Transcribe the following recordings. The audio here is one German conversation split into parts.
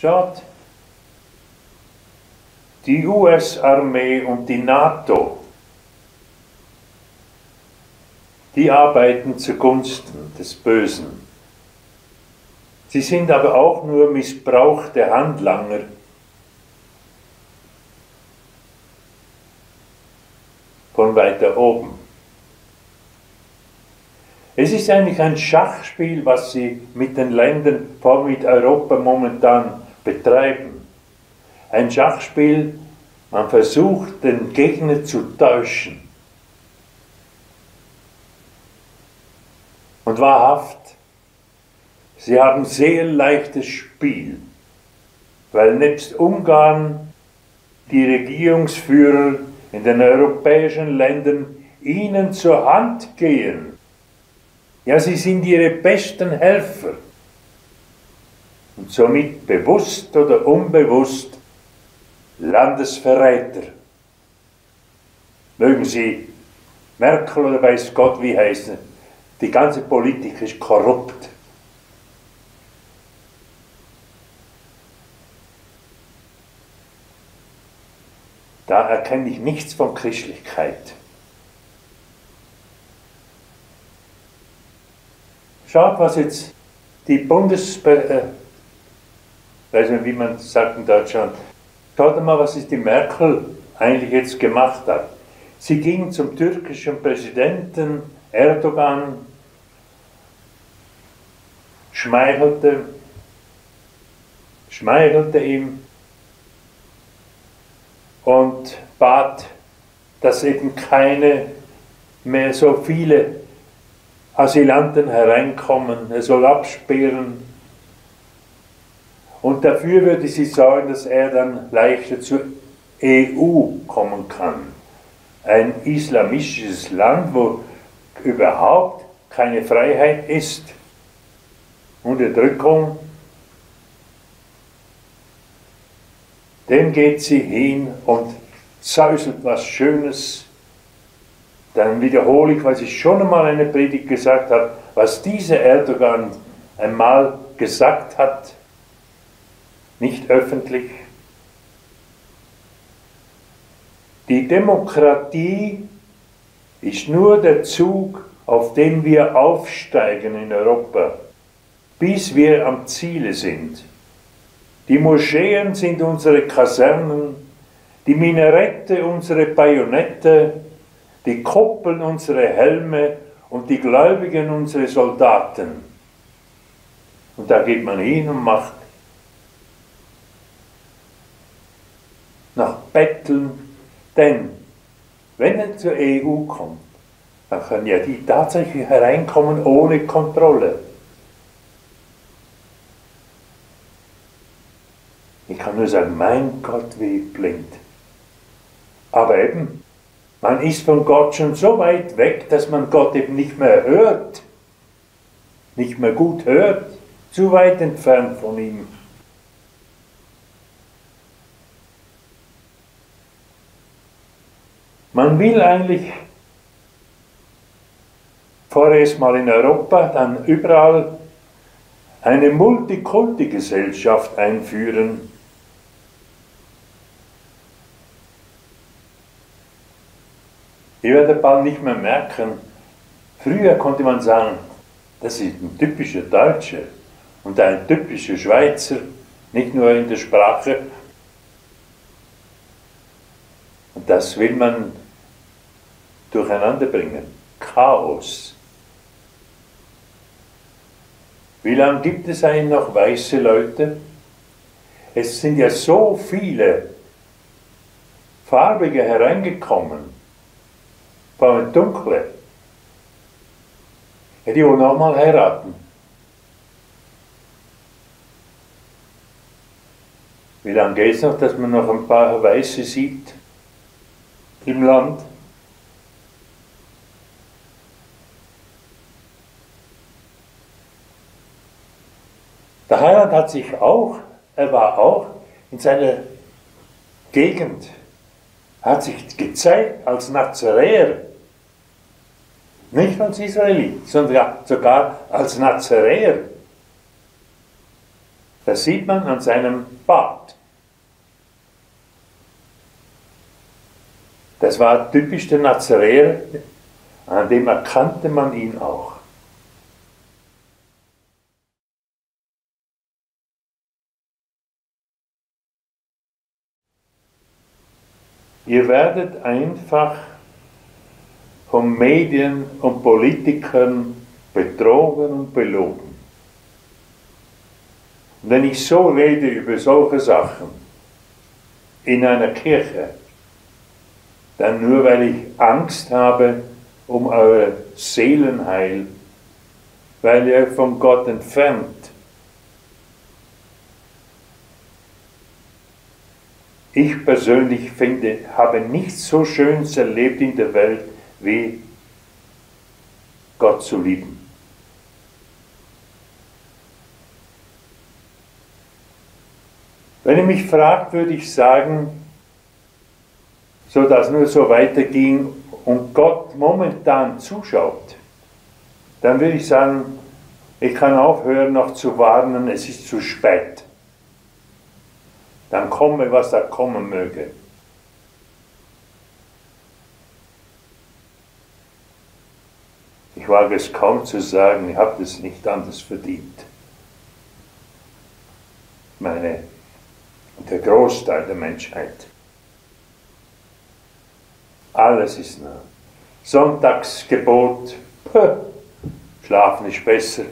Schaut, die US-Armee und die NATO, die arbeiten zugunsten des Bösen. Sie sind aber auch nur missbrauchte Handlanger. von weiter oben. Es ist eigentlich ein Schachspiel, was sie mit den Ländern, vor allem mit Europa momentan betreiben. Ein Schachspiel, man versucht den Gegner zu täuschen. Und wahrhaft, sie haben sehr leichtes Spiel, weil nebst Ungarn die Regierungsführer in den europäischen Ländern ihnen zur Hand gehen. Ja, sie sind ihre besten Helfer und somit bewusst oder unbewusst Landesverräter. Mögen sie Merkel oder weiß Gott wie heißen, die ganze Politik ist korrupt. Da erkenne ich nichts von Christlichkeit. Schaut, was jetzt die Bundes... Weiß nicht, wie man sagt in Deutschland. Schaut mal, was ist die Merkel eigentlich jetzt gemacht hat. Sie ging zum türkischen Präsidenten Erdogan, schmeichelte, schmeichelte ihm und bat, dass eben keine mehr so viele Asylanten hereinkommen. Er soll absperren. Und dafür würde sie sorgen, dass er dann leichter zur EU kommen kann. Ein islamistisches Land, wo überhaupt keine Freiheit ist. Unterdrückung Dem geht sie hin und säuselt was Schönes. Dann wiederhole ich, was ich schon einmal in einer Predigt gesagt habe, was dieser Erdogan einmal gesagt hat, nicht öffentlich. Die Demokratie ist nur der Zug, auf den wir aufsteigen in Europa, bis wir am Ziele sind. Die Moscheen sind unsere Kasernen, die Minarette unsere Bajonette, die Kuppeln unsere Helme und die Gläubigen unsere Soldaten. Und da geht man hin und macht Betteln, denn wenn er zur EU kommt, dann können ja die tatsächlich hereinkommen ohne Kontrolle. Ich kann nur sagen, mein Gott, wie blind. Aber eben, man ist von Gott schon so weit weg, dass man Gott eben nicht mehr hört, nicht mehr gut hört, zu weit entfernt von ihm. Man will eigentlich vorerst mal in Europa, dann überall eine Multikulti-Gesellschaft einführen, Ich werde bald nicht mehr merken, früher konnte man sagen, das ist ein typischer Deutscher und ein typischer Schweizer, nicht nur in der Sprache. Und das will man durcheinander bringen. Chaos. Wie lange gibt es eigentlich noch weiße Leute? Es sind ja so viele Farbige hereingekommen vor allem Dunkle. Ja, die wollen auch mal heiraten. Wie lange geht es noch, dass man noch ein paar Weiße sieht im Land? Heiland hat sich auch, er war auch in seiner Gegend, hat sich gezeigt als Nazaräer. Nicht als Israelit, sondern sogar als Nazaräer. Das sieht man an seinem Bart. Das war typisch der Nazaräer, an dem erkannte man ihn auch. Ihr werdet einfach von Medien und Politikern betrogen und belogen. wenn ich so rede über solche Sachen in einer Kirche, dann nur weil ich Angst habe um euer Seelenheil, weil ihr von Gott entfernt Ich persönlich finde, habe nichts so Schönes erlebt in der Welt, wie Gott zu lieben. Wenn ihr mich fragt, würde ich sagen, so dass nur so weiterging und Gott momentan zuschaut, dann würde ich sagen, ich kann aufhören noch zu warnen, es ist zu spät dann komme, was da kommen möge. Ich wage es kaum zu sagen, ich habe es nicht anders verdient. Meine, der Großteil der Menschheit. Alles ist nah. Sonntagsgebot, schlafen ist besser.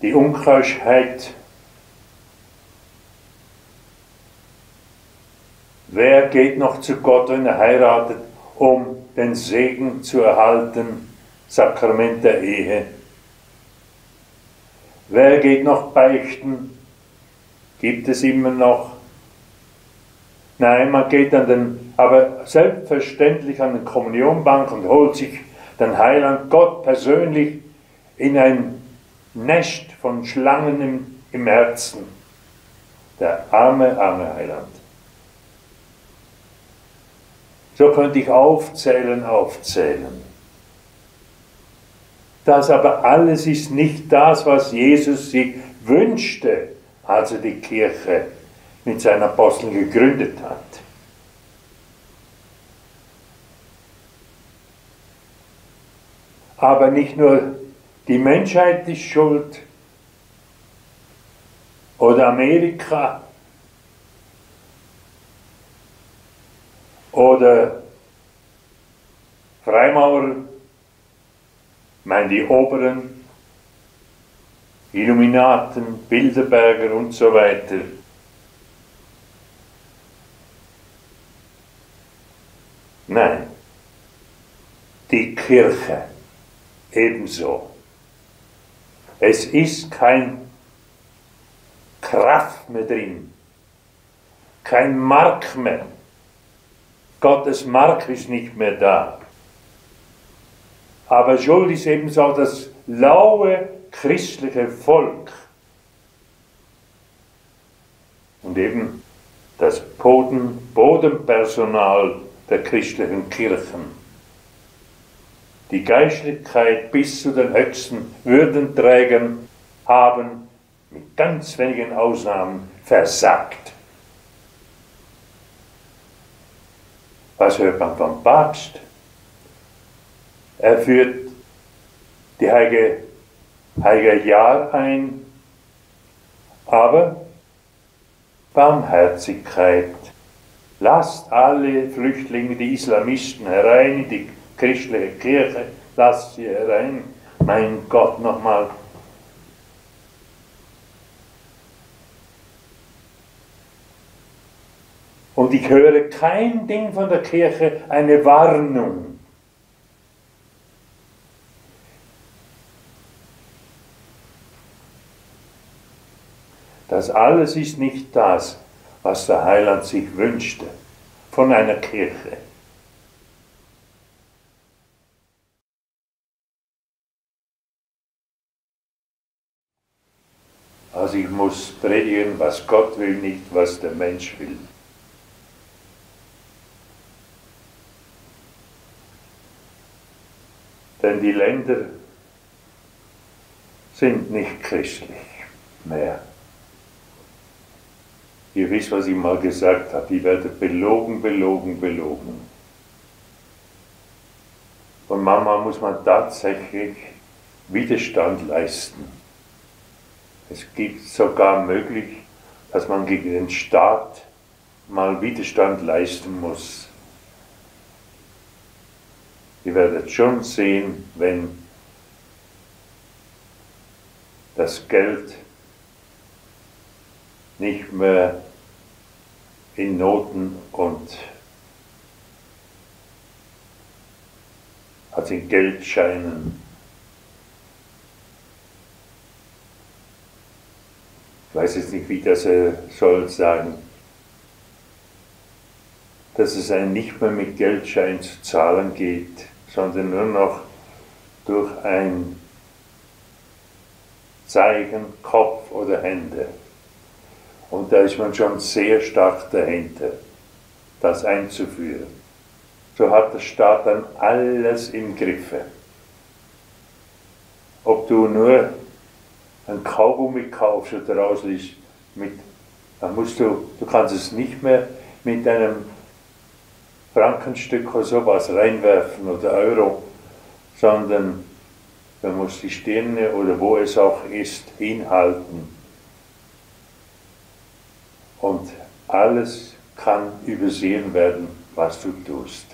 Die Unkeuschheit Wer geht noch zu Gott, wenn er heiratet, um den Segen zu erhalten, Sakrament der Ehe? Wer geht noch beichten? Gibt es immer noch? Nein, man geht an den, aber selbstverständlich an den Kommunionbank und holt sich den Heiland Gott persönlich in ein Nest von Schlangen im, im Herzen. Der arme, arme Heiland. So könnte ich aufzählen, aufzählen. Das aber alles ist nicht das, was Jesus sich wünschte, als er die Kirche mit seinen Aposteln gegründet hat. Aber nicht nur die Menschheit ist schuld oder Amerika Oder Freimaurer, meinen die Oberen, Illuminaten, Bilderberger und so weiter. Nein, die Kirche ebenso. Es ist kein Kraft mehr drin, kein Mark mehr Gottes Mark ist nicht mehr da. Aber schuld ist ebenso das laue christliche Volk. Und eben das Boden, Bodenpersonal der christlichen Kirchen. Die Geistlichkeit bis zu den höchsten Würdenträgern haben mit ganz wenigen Ausnahmen versagt. Was hört man vom Papst? Er führt die heilige, heilige Jahr ein, aber Barmherzigkeit. Lasst alle Flüchtlinge, die Islamisten herein in die christliche Kirche, lasst sie herein. Mein Gott, nochmal Und ich höre kein Ding von der Kirche, eine Warnung. Das alles ist nicht das, was der Heiland sich wünschte von einer Kirche. Also ich muss predigen, was Gott will, nicht was der Mensch will. Denn die Länder sind nicht christlich mehr. Ihr wisst, was ich mal gesagt habe, die werden belogen, belogen, belogen. Und Mama muss man tatsächlich Widerstand leisten. Es gibt sogar möglich, dass man gegen den Staat mal Widerstand leisten muss. Ihr werdet schon sehen, wenn das Geld nicht mehr in Noten und also in Geldscheinen ich weiß jetzt nicht, wie das soll sagen, dass es einem nicht mehr mit Geldschein zu zahlen geht, sondern nur noch durch ein Zeigen, Kopf oder Hände. Und da ist man schon sehr stark dahinter, das einzuführen. So hat der Staat dann alles im Griffe. Ob du nur ein Kaugummi kaufst oder rausliest, mit, dann musst du, du kannst es nicht mehr mit einem Frankenstück oder sowas reinwerfen oder Euro, sondern man muss die Stirne oder wo es auch ist hinhalten. Und alles kann übersehen werden, was du tust.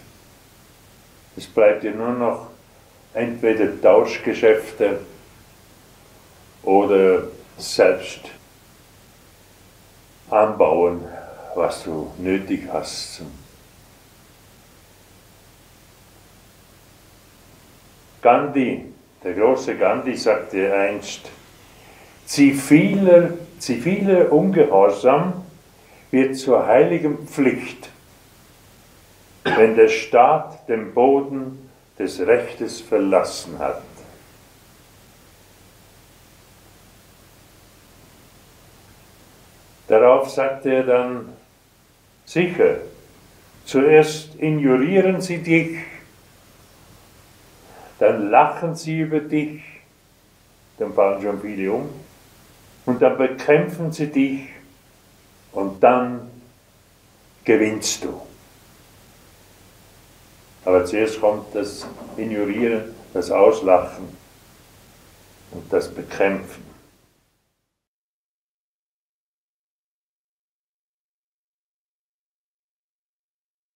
Es bleibt dir nur noch entweder Tauschgeschäfte oder selbst anbauen, was du nötig hast. Gandhi, der große Gandhi, sagte einst, ziviler, ziviler Ungehorsam wird zur heiligen Pflicht, wenn der Staat den Boden des Rechtes verlassen hat. Darauf sagte er dann, sicher, zuerst ignorieren sie dich, dann lachen sie über dich, dann fallen schon viele um, und dann bekämpfen sie dich und dann gewinnst du. Aber zuerst kommt das Ignorieren, das Auslachen und das Bekämpfen.